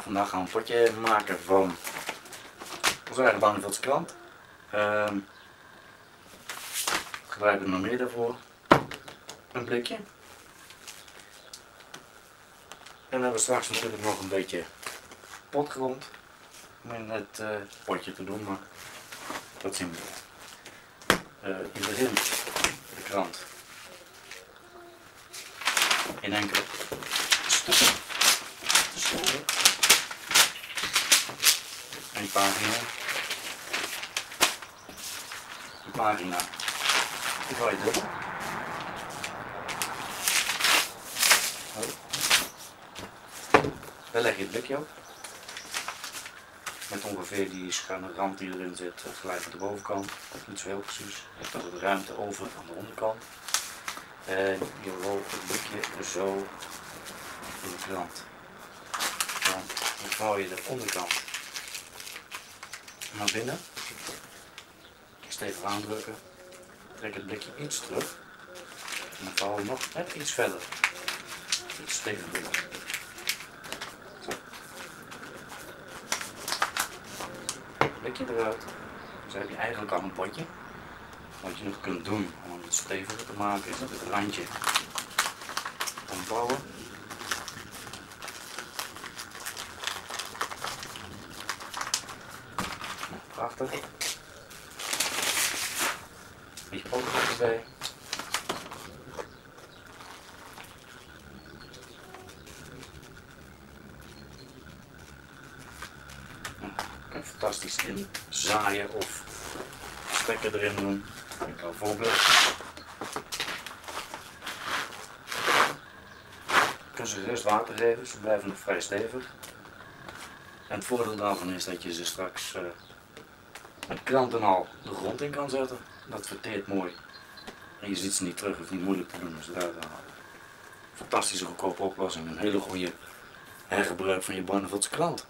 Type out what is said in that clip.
Vandaag gaan we een potje maken van onze eigen Barneveldse krant. Ehm gebruiken we nog meer daarvoor. Een blikje. En dan hebben we straks natuurlijk nog een beetje potgrond om in het eh, potje te doen, maar dat zien we. Eh, in het begin de krant in enkele Een pagina. Een pagina. Ga je dubbel. Oh. Dan leg je het blikje op. Met ongeveer die schuine rand die erin zit, gelijk aan de bovenkant. Niet zo heel precies. Je hebt er ruimte over aan de onderkant. En je rolt het blikje zo in de krant. Dan vouw je de onderkant naar binnen. Stevig aandrukken. Trek het blikje iets terug. En dan vouw je nog net iets verder. Iets stevig binnen. Blikje eruit. Dus heb je eigenlijk al een potje. Wat je nog kunt doen om het steviger te maken is dat het randje ombouwen. Prachtig. Beetje potlood erbij. Nou, kan je fantastisch in zaaien of stekker erin doen. Ik kan een voorbeeld. Je kunt ze rust water geven, ze blijven nog vrij stevig. En het voordeel daarvan is dat je ze straks uh, met krant en al de grond in kan zetten. Dat verteert mooi. En je ziet ze niet terug, het is niet moeilijk te doen om ze eruit te halen. Fantastische goedkope oplossing, een hele goede hergebruik van je Barneveldse krant.